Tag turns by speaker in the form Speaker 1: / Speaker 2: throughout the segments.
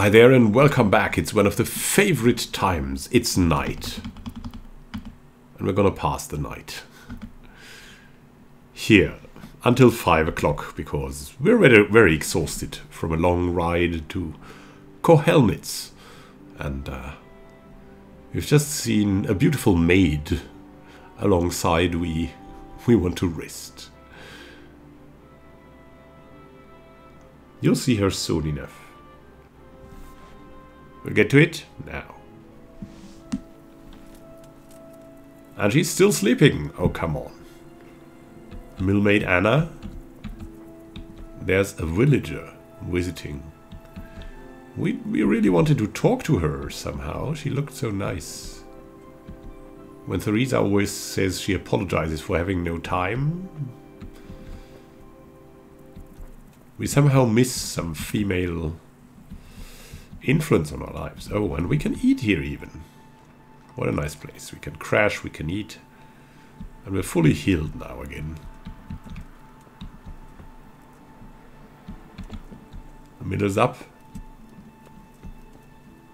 Speaker 1: Hi there and welcome back. It's one of the favorite times. It's night. And we're gonna pass the night. Here. Until 5 o'clock, because we're very, very exhausted from a long ride to Kohelnitz. And uh, we've just seen a beautiful maid alongside we, we want to rest. You'll see her soon enough. We'll get to it now. And she's still sleeping. Oh, come on. Millmaid Anna. There's a villager visiting. We, we really wanted to talk to her somehow. She looked so nice. When Theresa always says she apologizes for having no time, we somehow miss some female influence on our lives. Oh, and we can eat here even. What a nice place. We can crash, we can eat. And we're fully healed now again. The middle's up.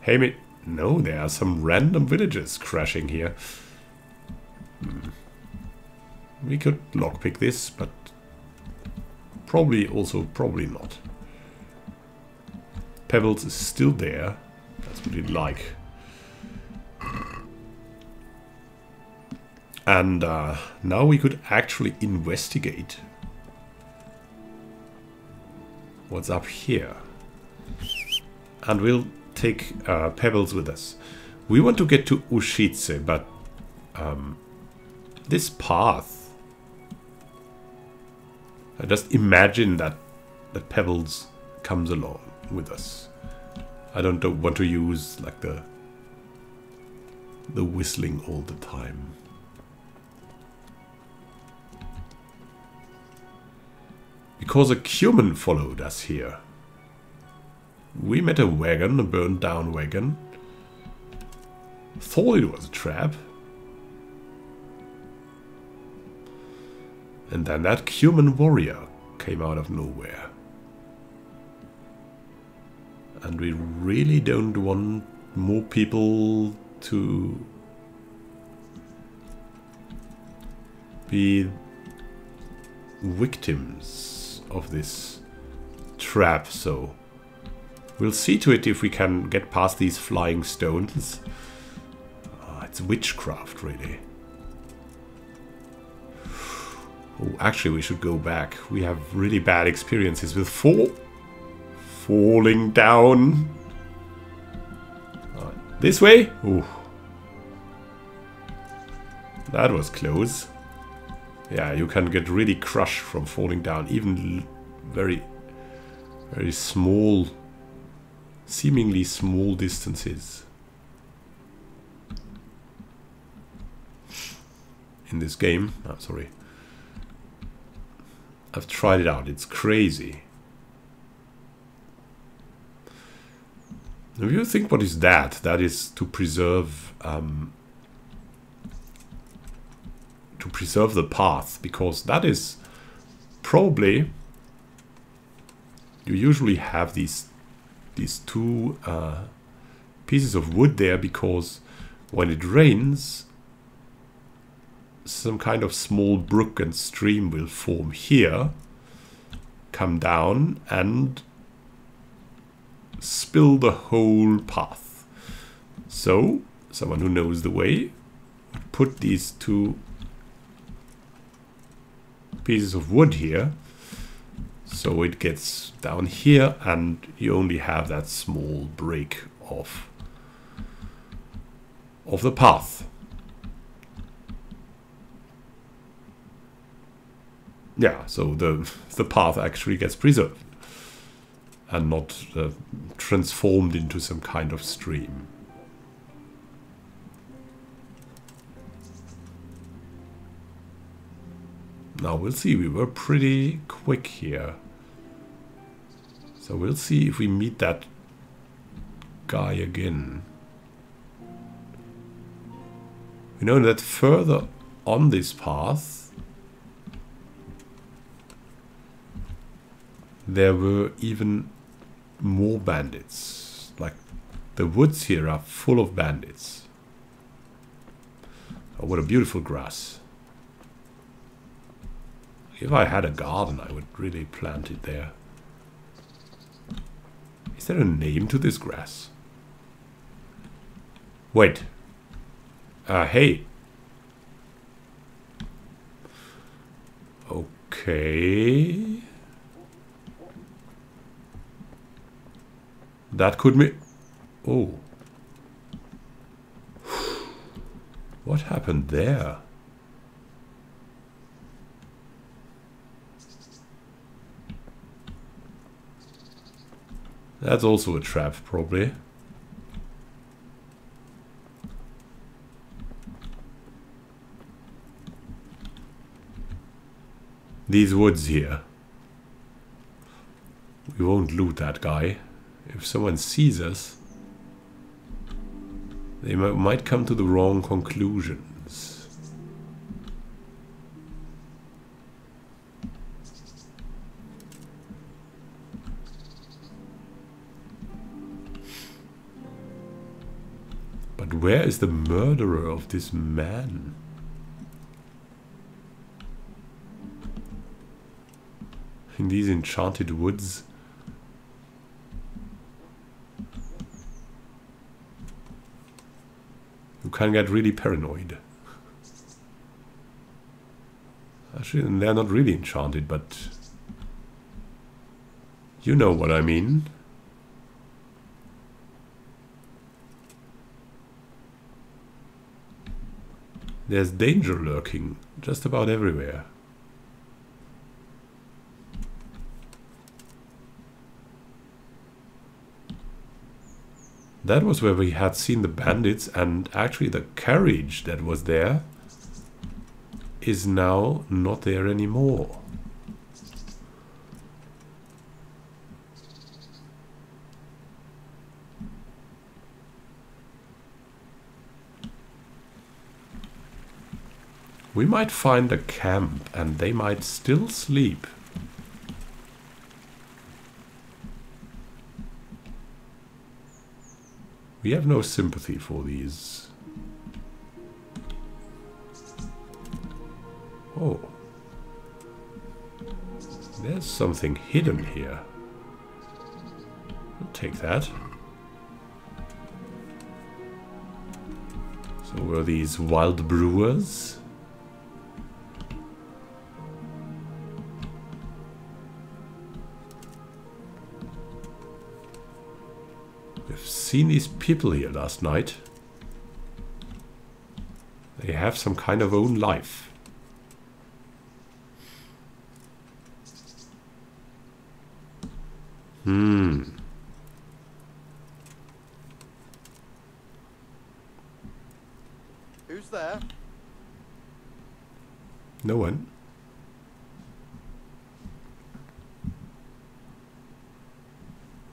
Speaker 1: Hey, me. No, there are some random villagers crashing here. Hmm. We could lockpick this, but probably also probably not. Pebbles is still there. That's what we'd like. And uh, now we could actually investigate what's up here. And we'll take uh, Pebbles with us. We want to get to Ushitse, but um, this path... I just imagine that the Pebbles comes along with us. I don't want to use like the the whistling all the time. Because a human followed us here. We met a wagon, a burned down wagon. Thought it was a trap. And then that human warrior came out of nowhere. And we really don't want more people to be victims of this trap, so we'll see to it if we can get past these flying stones. Oh, it's witchcraft, really. Oh, actually, we should go back. We have really bad experiences with four falling down. This way? Ooh. That was close. Yeah, you can get really crushed from falling down. Even very, very small, seemingly small distances. In this game. Oh, sorry. I've tried it out. It's crazy. If you think what is that, that is to preserve um, to preserve the path, because that is probably you usually have these these two uh, pieces of wood there because when it rains some kind of small brook and stream will form here come down and spill the whole path. So, someone who knows the way would put these two pieces of wood here so it gets down here and you only have that small break of of the path. Yeah, so the the path actually gets preserved and not uh, transformed into some kind of stream. Now we'll see, we were pretty quick here. So we'll see if we meet that guy again. We know that further on this path there were even more bandits. Like, the woods here are full of bandits. Oh, what a beautiful grass. If I had a garden, I would really plant it there. Is there a name to this grass? Wait. Uh, hey. Okay. That could be... Oh. What happened there? That's also a trap, probably. These woods here. We won't loot that guy. If someone sees us, they might come to the wrong conclusions. But where is the murderer of this man? In these enchanted woods? Can get really paranoid. Actually, they're not really enchanted, but... You know what I mean. There's danger lurking just about everywhere. That was where we had seen the bandits and actually the carriage that was there is now not there anymore. We might find a camp and they might still sleep. We have no sympathy for these. Oh. There's something hidden here. I'll take that. So were these wild brewers? Seen these people here last night. They have some kind of own life. Hmm.
Speaker 2: Who's there?
Speaker 1: No one.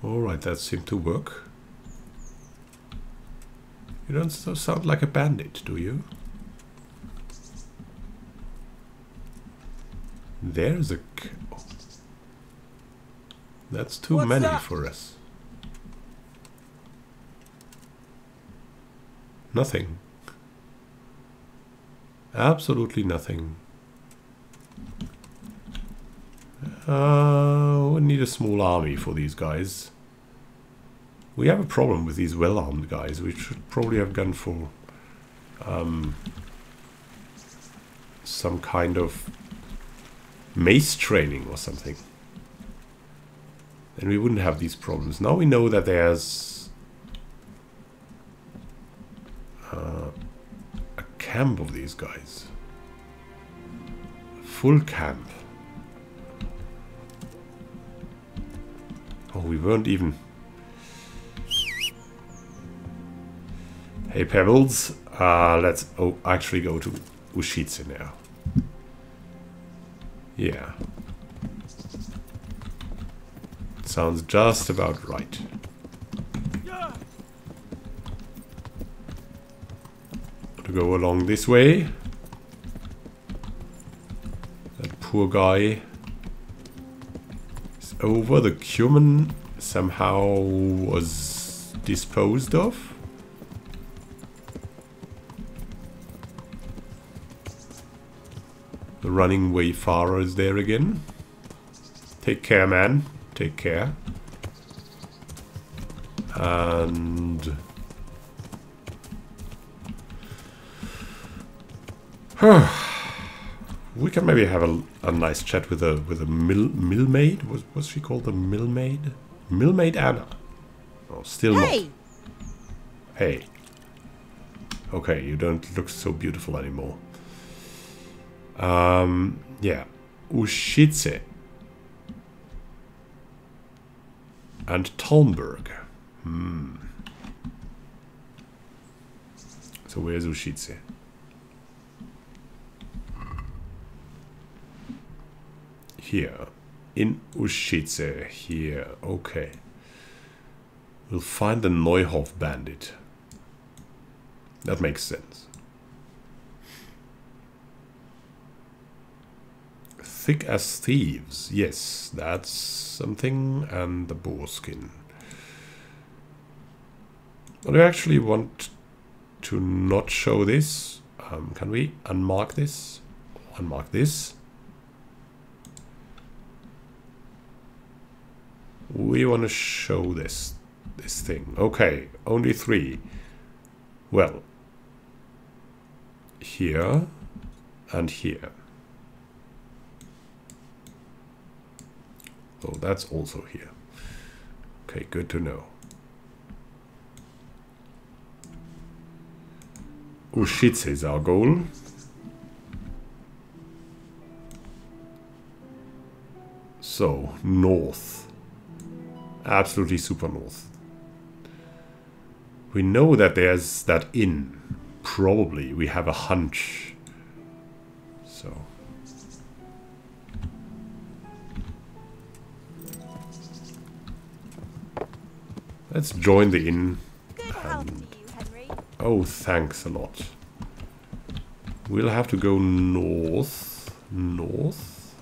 Speaker 1: Alright, that seemed to work. You don't sound like a bandit, do you? There's a... That's too What's many that? for us. Nothing. Absolutely nothing. Uh, we need a small army for these guys. We have a problem with these well-armed guys. We should probably have gone for um, some kind of mace training or something. Then we wouldn't have these problems. Now we know that there's uh, a camp of these guys. Full camp. Oh, we weren't even Hey Pebbles, uh, let's oh, actually go to Ushitsu now. Yeah. Sounds just about right. To go along this way. That poor guy is over. The Cuman somehow was disposed of. Running wayfarer is there again. Take care, man. Take care. And... we can maybe have a, a nice chat with a with a mill millmaid. Was was she called a millmaid? Millmaid Anna. Oh, still hey. not. Hey. Okay, you don't look so beautiful anymore. Um, yeah. Ushitse. And Talmberg. Hmm. So where's Ushitse? Here. In Ushitse. Here. Okay. We'll find the Neuhof bandit. That makes sense. Thick as thieves. Yes, that's something. And the boar skin. But I actually want to not show this. Um, can we unmark this? Unmark this. We want to show this this thing. Okay, only three. Well, here and here. Oh, that's also here. Okay, good to know. Ushitse is our goal. So, north. Absolutely super north. We know that there's that inn. Probably. We have a hunch. So. Let's join the inn. And... Oh, thanks a lot. We'll have to go north. North.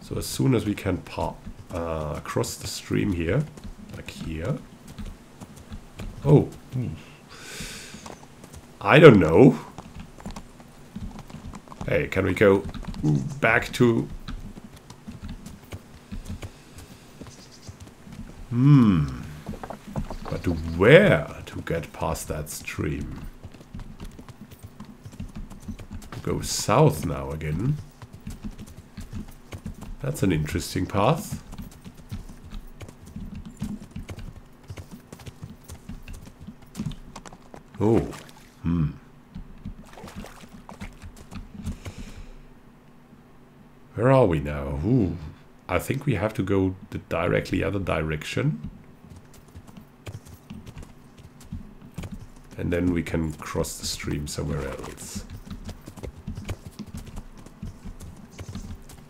Speaker 1: So as soon as we can pop uh, across the stream here, like here. Oh. I don't know. Hey, can we go back to... Hmm. But where to get past that stream? Go south now again. That's an interesting path. Oh, hmm. Where are we now? Ooh, I think we have to go the directly other direction. And then we can cross the stream somewhere else.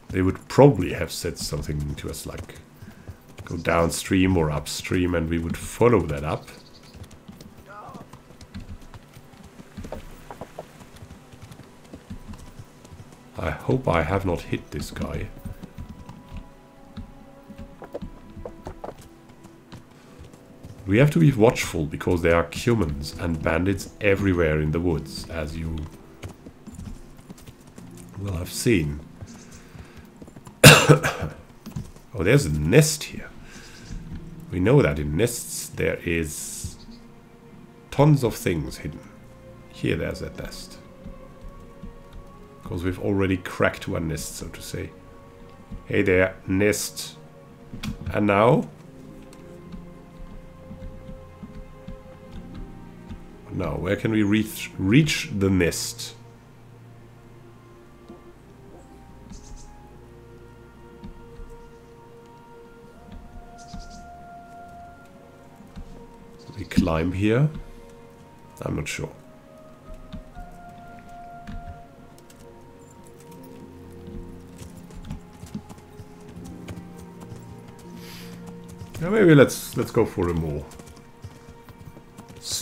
Speaker 1: They would probably have said something to us like go downstream or upstream and we would follow that up. I hope I have not hit this guy. We have to be watchful because there are humans and bandits everywhere in the woods, as you will have seen. oh, there's a nest here. We know that in nests there is tons of things hidden. Here there's that nest. Because we've already cracked one nest, so to say. Hey there, nest. And now? Now, where can we reach, reach the nest? We climb here? I'm not sure. Maybe let's let's go for a more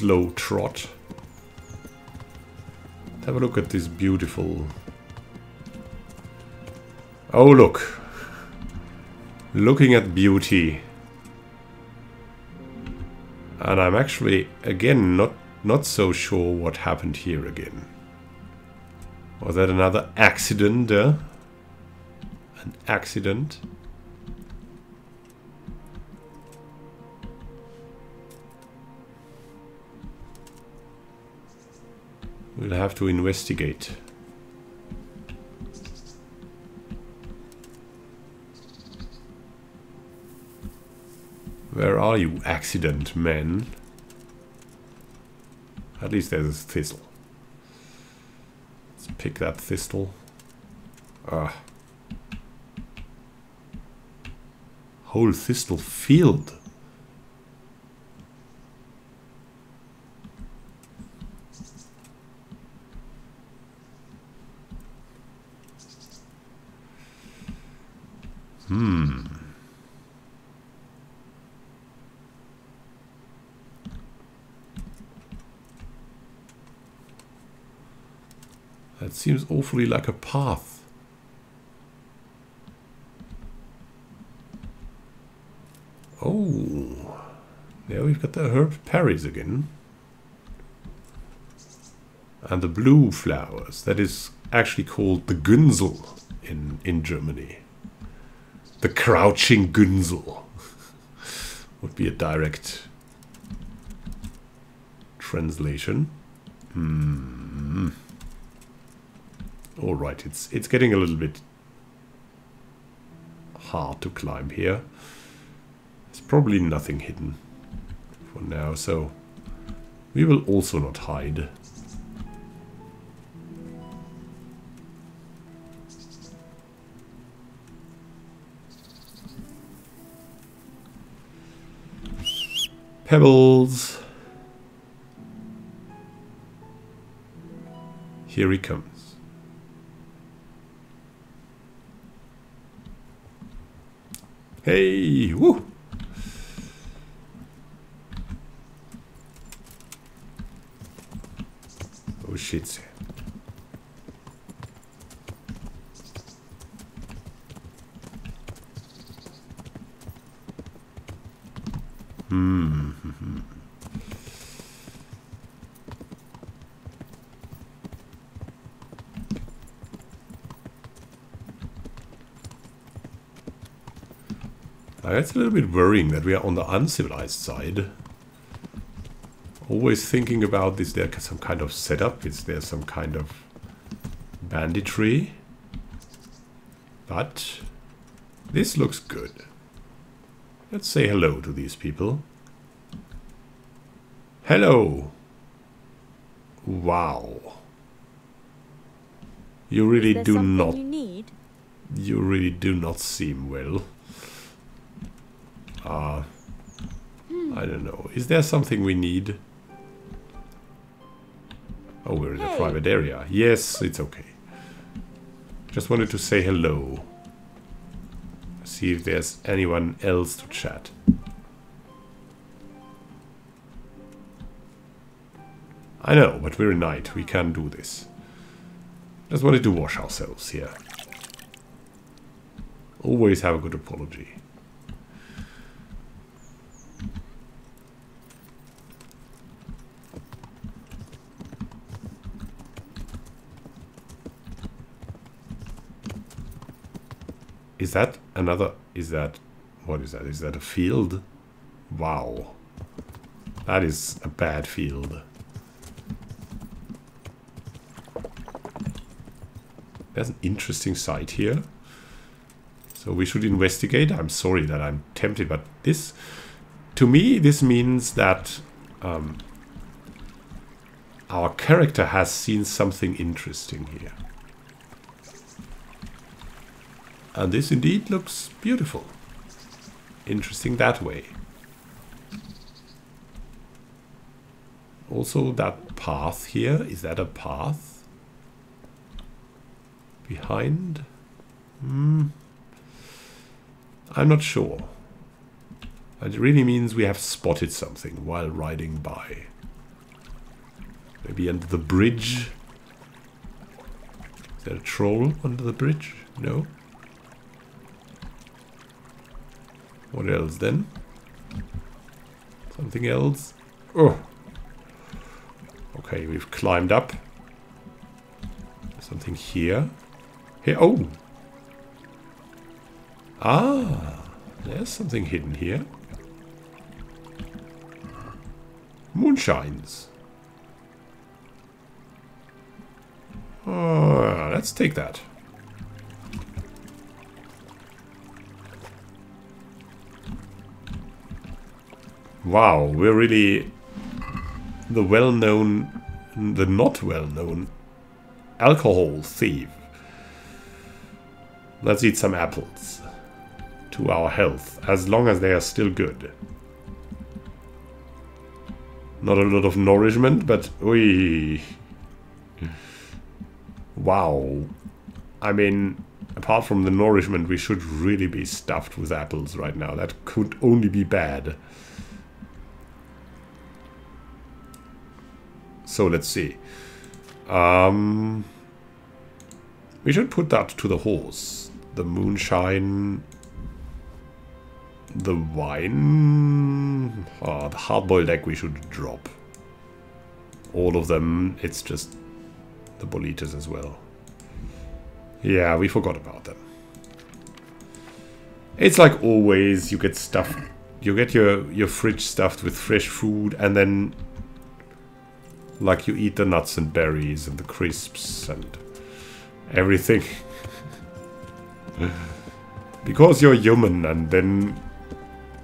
Speaker 1: slow trot. Have a look at this beautiful. Oh look, looking at beauty. And I'm actually, again, not, not so sure what happened here again. Was that another accident? Uh? An accident? We'll have to investigate. Where are you, accident man? At least there's a thistle. Let's pick that thistle. Ah. Whole thistle field. That seems awfully like a path. Oh, there we've got the herb Paris again. And the blue flowers. That is actually called the Günsel in, in Germany. The crouching Günsel would be a direct translation. Hmm. All right, it's it's getting a little bit hard to climb here. There's probably nothing hidden for now, so we will also not hide. Pebbles. Here he comes. Hey, woo! Oh shit. Hmm. Uh, it's a little bit worrying that we are on the uncivilized side. Always thinking about is there some kind of setup? Is there some kind of banditry? But this looks good. Let's say hello to these people. Hello. Wow. You really do not.
Speaker 2: You,
Speaker 1: you really do not seem well. Uh, I don't know. Is there something we need? Oh, we're in a private area. Yes, it's okay. Just wanted to say hello. See if there's anyone else to chat. I know, but we're a knight. We can do this. Just wanted to wash ourselves here. Always have a good apology. Is that another... Is that... What is that? Is that a field? Wow. That is a bad field. There's an interesting site here. So we should investigate. I'm sorry that I'm tempted, but this... To me, this means that... Um, our character has seen something interesting here. And this indeed looks beautiful. Interesting that way. Also that path here, is that a path? Behind? Hmm. I'm not sure. It really means we have spotted something while riding by. Maybe under the bridge? Is there a troll under the bridge? No? What else then? Something else? Oh. Okay, we've climbed up. Something here. Here. Oh. Ah. There's something hidden here. Moonshines. Oh, let's take that. Wow, we're really the well-known, the not well-known alcohol thief. Let's eat some apples to our health, as long as they are still good. Not a lot of nourishment, but oi. Wow. I mean, apart from the nourishment, we should really be stuffed with apples right now. That could only be bad. So let's see. Um, we should put that to the horse. The moonshine. The wine. Oh, the hard-boiled egg we should drop. All of them. It's just the bolitas as well. Yeah, we forgot about them. It's like always, you get stuff, you get your, your fridge stuffed with fresh food and then like you eat the nuts and berries and the crisps and everything. because you're human and then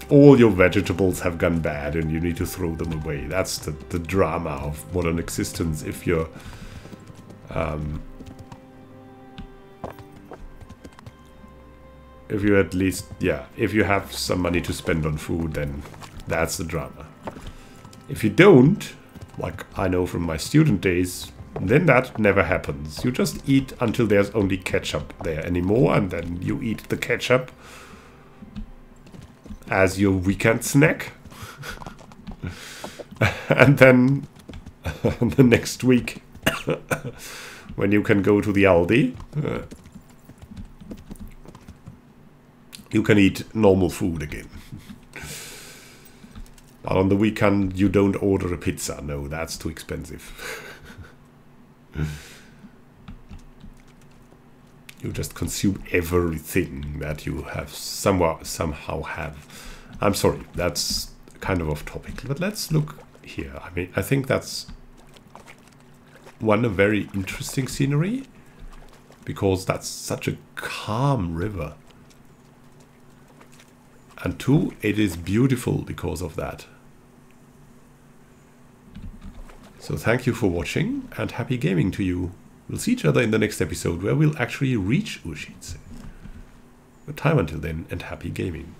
Speaker 1: all your vegetables have gone bad and you need to throw them away. That's the, the drama of modern existence if you're um, if you at least, yeah, if you have some money to spend on food, then that's the drama. If you don't, like I know from my student days, then that never happens. You just eat until there's only ketchup there anymore, and then you eat the ketchup as your weekend snack. and then the next week, when you can go to the Aldi, uh, you can eat normal food again. But on the weekend, you don't order a pizza. No, that's too expensive. you just consume everything that you have somewhere, somehow have. I'm sorry, that's kind of off topic. But let's look here. I mean, I think that's one a very interesting scenery because that's such a calm river. And two, it is beautiful because of that. So thank you for watching and happy gaming to you. We'll see each other in the next episode where we'll actually reach Ushitse. Good time until then and happy gaming.